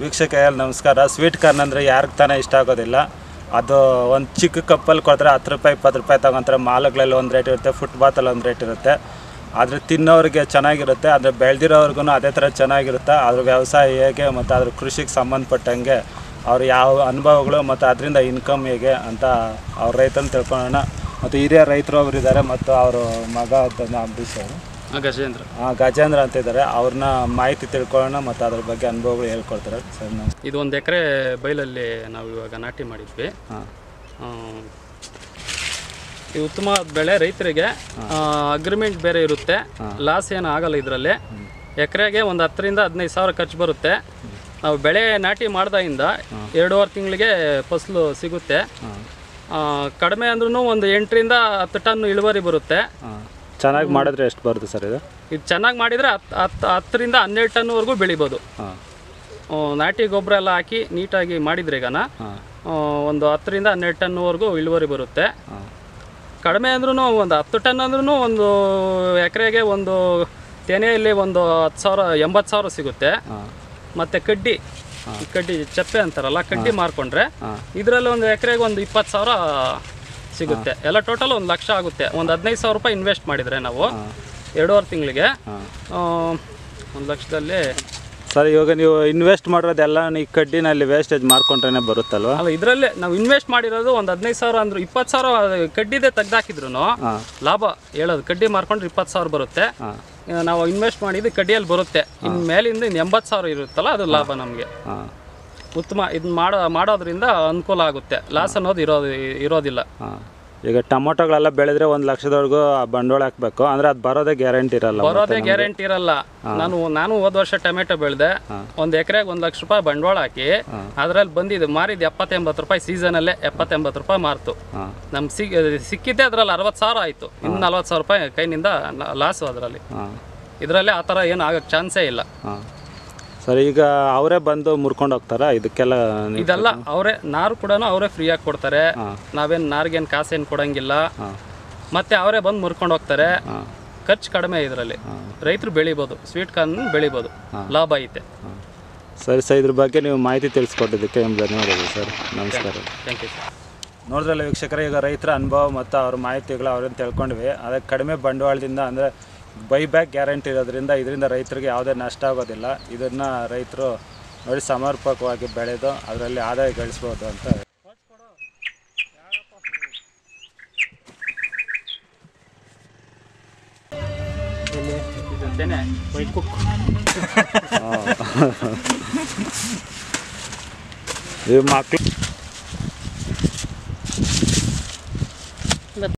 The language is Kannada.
ವೀಕ್ಷಕ ಎಲ್ಲ ನಮಸ್ಕಾರ. ಸ್ವೀಟ್ ಕಾರ್ನ್ ಅಂದರೆ ಯಾರಿಗೆ ತಾನೇ ಇಷ್ಟ ಆಗೋದಿಲ್ಲ. ಅದು ಒಂದು ಚಿಕ್ಕ ಕಪ್ಪಲ್ಲಿ ಕೊಡ್ತಾರೆ ಹತ್ತು ರೂಪಾಯಿ, ಇಪ್ಪತ್ತು ರೂಪಾಯಿ ತಗೊಂತಾರೆ. ಮಾಲುಗಳಲ್ಲಿ ಒಂದು ರೇಟ್ ಇರುತ್ತೆ ಫುಟ್ಬಾತಲ್ಲಿ ಒಂದು ರೇಟ್ ಇರುತ್ತೆ. ಆದರೆ ತಿನ್ನೋರಿಗೆ ಚೆನ್ನಾಗಿರುತ್ತೆ, ಆದರೆ ಬೆಳೆದಿರೋರ್ಗು ಅದೇ ಥರ ಚೆನ್ನಾಗಿರುತ್ತೆ. ಅದ್ರ ವ್ಯವಸಾಯ ಹೇಗೆ ಮತ್ತು ಅದ್ರ ಕೃಷಿಗೆ ಸಂಬಂಧಪಟ್ಟಂಗೆ ಅವ್ರು ಯಾವ ಅನುಭವಗಳು ಮತ್ತು ಅದರಿಂದ ಇನ್ಕಮ್ ಹೇಗೆ ಅಂತ ಅವ್ರ ರೈತನ ತಿಳ್ಕೊಳ್ಳೋಣ ಮತ್ತು ಹಿರಿಯ ರೈತರು ಅವರು ಇದ್ದಾರೆ ಮತ್ತು ಅವರು ಮಗ ಅಂತ ಅಂಬರೀಶ್ ಅವರು. ಗಜೇಂದ್ರ. ಹಾಂ ಗಜೇಂದ್ರ ಅಂತ ಇದ್ದಾರೆ. ಅವ್ರನ್ನ ಮಾಹಿತಿ ತಿಳ್ಕೊಳ್ಳೋಣ ಮತ್ತು ಅದ್ರ ಬಗ್ಗೆ ಅನುಭವಗಳು ಹೇಳ್ಕೊಡ್ತಾರೆ. ಸರ್ ನಾವು ಇದು ಒಂದು ಎಕರೆ ಬೈಲಲ್ಲಿ ನಾವು ಇವಾಗ ನಾಟಿ ಮಾಡಿದ್ವಿ. ಹಾಂ. ಈ ಉತ್ತಮ ಬೆಳೆ ರೈತರಿಗೆ ಅಗ್ರಿಮೆಂಟ್ ಬೇರೆ ಇರುತ್ತೆ. ಲಾಸ್ ಏನು ಆಗಲ್ಲ ಇದರಲ್ಲಿ. ಎಕರೆಗೆ ಒಂದು ಹತ್ತರಿಂದ ಹದಿನೈದು ಸಾವಿರ ಖರ್ಚು ಬರುತ್ತೆ. ನಾವು ಬೆಳೆ ನಾಟಿ ಮಾಡ್ದಾಗಿಂದ ಎರಡೂವರೆ ತಿಂಗಳಿಗೆ ಫಸಲು ಸಿಗುತ್ತೆ. ಕಡಿಮೆ ಅಂದ್ರೂ ಒಂದು ಎಂಟರಿಂದ ಹತ್ತು ಟನ್ ಇಳುವರಿ ಬರುತ್ತೆ. ಚೆನ್ನಾಗಿ ಮಾಡಿದ್ರೆ ಎಷ್ಟು ಬರುತ್ತೆ ಸರ್ ಇದು? ಇದು ಚೆನ್ನಾಗಿ ಮಾಡಿದರೆ ಹತ್ತು ಹತ್ತು ಹತ್ತರಿಂದ ಹನ್ನೆರಡು ಟನ್ವರೆಗೂ ಬೆಳಿಬೋದು. ನಾಟಿ ಗೊಬ್ಬರ ಎಲ್ಲ ಹಾಕಿ ನೀಟಾಗಿ ಮಾಡಿದ್ರೆ ಈಗನ ಆ, ಒಂದು ಹತ್ತರಿಂದ ಹನ್ನೆರಡು ಟನ್ವರೆಗೂ ಇಳುವರಿ ಬರುತ್ತೆ. ಕಡಿಮೆ ಅಂದ್ರೂ ಒಂದು ಹತ್ತು ಟನ್ ಅಂದ್ರೂ ಒಂದು ಎಕರೆಗೆ ಒಂದು ತೆನೆಯಲ್ಲಿ ಒಂದು ಹತ್ತು ಸಾವಿರ ಎಂಬತ್ತು ಸಾವಿರ ಸಿಗುತ್ತೆ. ಮತ್ತು ಕಡ್ಡಿ ಕಡ್ಡಿ ಚಪ್ಪೆ ಅಂತಾರಲ್ಲ ಕಡ್ಡಿ ಮಾರ್ಕೊಂಡ್ರೆ ಇದರಲ್ಲಿ ಒಂದು ಎಕರೆಗೆ ಒಂದು ಇಪ್ಪತ್ತು ಸಾವಿರ ಸಿಗುತ್ತೆ. ಎಲ್ಲ ಟೋಟಲ್ ಒಂದು ಲಕ್ಷ ಆಗುತ್ತೆ. ಒಂದು ಹದಿನೈದು ಸಾವಿರ ರೂಪಾಯಿ ಇನ್ವೆಸ್ಟ್ ಮಾಡಿದರೆ ನಾವು ಎರಡೂವರೆ ತಿಂಗಳಿಗೆ ಒಂದು ಲಕ್ಷದಲ್ಲಿ ಸರ್ ಇವಾಗ ನೀವು ಇನ್ವೆಸ್ಟ್ ಮಾಡಿರೋದೆಲ್ಲ ಈ ಕಡ್ಡಿನಲ್ಲಿ ವೇಸ್ಟೇಜ್ ಮಾಡ್ಕೊಂಡ್ರೆ ಬರುತ್ತಲ್ವ? ಅಲ್ಲ ಇದರಲ್ಲೇ ನಾವು ಇನ್ವೆಸ್ಟ್ ಮಾಡಿರೋದು ಒಂದು ಹದಿನೈದು ಸಾವಿರ ಅಂದ್ರೆ ಇಪ್ಪತ್ತು ಸಾವಿರ ಕಡ್ಡಿದೆ ತೆಗ್ದಾಕಿದ್ರು ಲಾಭ ಹೇಳೋದು ಕಡ್ಡಿ ಮಾರ್ಕೊಂಡ್ರೆ ಇಪ್ಪತ್ತು ಸಾವಿರ ಬರುತ್ತೆ. ನಾವು ಇನ್ವೆಸ್ಟ್ ಮಾಡಿದ್ದು ಕಡ್ಡಿಯಲ್ಲಿ ಬರುತ್ತೆ. ಇನ್ನು ಮೇಲಿಂದ ಇನ್ನು ಎಂಬತ್ತು ಸಾವಿರ ಇರುತ್ತಲ್ಲ ಅದು ಲಾಭ ನಮಗೆ. ಉತ್ತಮ ಇದನ್ನ ಮಾಡೋ ಮಾಡೋದ್ರಿಂದ ಅನುಕೂಲ ಆಗುತ್ತೆ. ಲಾಸ್ ಅನ್ನೋದು ಇರೋದು ಇರೋದಿಲ್ಲ. ಈಗ ಟೊಮೊಟೊಗಳೆಲ್ಲ ಬೆಳೆದ್ರೆ ಒಂದು ಲಕ್ಷದವರೆಗೂ ಬಂಡವಾಳ ಹಾಕ್ಬೇಕು. ಅಂದ್ರೆ ಅದು ಬರೋದೇ ಗ್ಯಾರಂಟಿ ಇರಲ್ಲ ಬರೋದೇ ಗ್ಯಾರಂಟಿ ಇರಲ್ಲ. ನಾನು ನಾನು ಹೋದ ವರ್ಷ ಟೊಮೆಟೊ ಬೆಳೆದೆ. ಒಂದು ಎಕರೆಗೆ ಒಂದು ಲಕ್ಷ ರೂಪಾಯಿ ಬಂಡವಾಳ ಹಾಕಿ ಅದ್ರಲ್ಲಿ ಬಂದಿದ್ದು ಮಾರಿದ್ದು ಎಪ್ಪತ್ತೆಂಬತ್ತು ರೂಪಾಯಿ ಸೀಸನಲ್ಲೇ ಎಪ್ಪತ್ತೆಂಬತ್ತು ರೂಪಾಯಿ ಮಾರ್ತು. ನಮ್ ನಮ್ಗೆ ಸಿಗ್ ಸಿಕ್ಕಿದ್ದೆ ಅದ್ರಲ್ಲಿ ಅರವತ್ತು ಸಾವಿರ ಆಯಿತು. ಇನ್ನು ನಲ್ವತ್ತು ಸಾವಿರ ರೂಪಾಯಿ ಕೈನಿಂದ ಲಾಸು ಅದರಲ್ಲಿ. ಇದ್ರಲ್ಲೇ ಆತರ ಆ ಥರ ಏನು ಆಗಕ್ಕೆ ಚಾನ್ಸೇ ಇಲ್ಲ. ಸರ್ ಈಗ ಅವರೇ ಬಂದು ಮುರ್ಕೊಂಡು ಹೋಗ್ತಾರ? ಇದಕ್ಕೆಲ್ಲ ನೀವು- ಇದೆಲ್ಲ ಅವರೇ ನಾರು ಕೂಡ ಅವರೇ ಫ್ರೀಯಾಗಿ ಕೊಡ್ತಾರೆ. ನಾವೇನು ನಾರಿಗೇನು ಕಾಸೇನು ಕೊಡಂಗಿಲ್ಲ. ಮತ್ತೆ ಅವರೇ ಬಂದು ಮುರ್ಕೊಂಡು ಹೋಗ್ತಾರೆ. ಖರ್ಚು ಕಡಿಮೆ ಇದರಲ್ಲಿ. ರೈತರು ಬೆಳಿಬೋದು ಸ್ವೀಟ್ ಕಾರ್ನ್ ಬೆಳಿಬೋದು ಲಾಭ ಐತೆ. ಹಾಂ. ಸರಿ ಸರ್ ಇದ್ರ ಬಗ್ಗೆ ನೀವು ಮಾಹಿತಿ ತಿಳಿಸ್ಕೊಟ್ಟಿದ್ದಕ್ಕೆ ನಿಮ್ಗೆ ಧನ್ಯವಾದಗಳು ಸರ್. ನಮಸ್ಕಾರ. ಥ್ಯಾಂಕ್ ಯು ಸರ್ ನೋಡಿದ್ರಲ್ಲ ವೀಕ್ಷಕರೇ ಈಗ ರೈತರ ಅನುಭವ ಮತ್ತು ಅವ್ರ ಮಾಹಿತಿಗಳು ಅವ್ರನ್ನ ತಿಳ್ಕೊಂಡ್ವಿ. ಅದಕ್ಕೆ ಕಡಿಮೆ ಬಂಡವಾಳದಿಂದ ಅಂದರೆ ಬೈ ಬ್ಯಾಕ್ ಗ್ಯಾರಂಟಿ ಇರೋದ್ರಿಂದ ಇದರಿಂದ ರೈತರಿಗೆ ಯಾವುದೇ ನಷ್ಟ ಆಗೋದಿಲ್ಲ. ಇದನ್ನು ರೈತರು ನೋಡಿ ಸಮರ್ಪಕವಾಗಿ ಬೆಳೆದು ಅದರಲ್ಲಿ ಆದಾಯ ಗಳಿಸ್ಬೋದು ಅಂತ ಮಕ್ಳು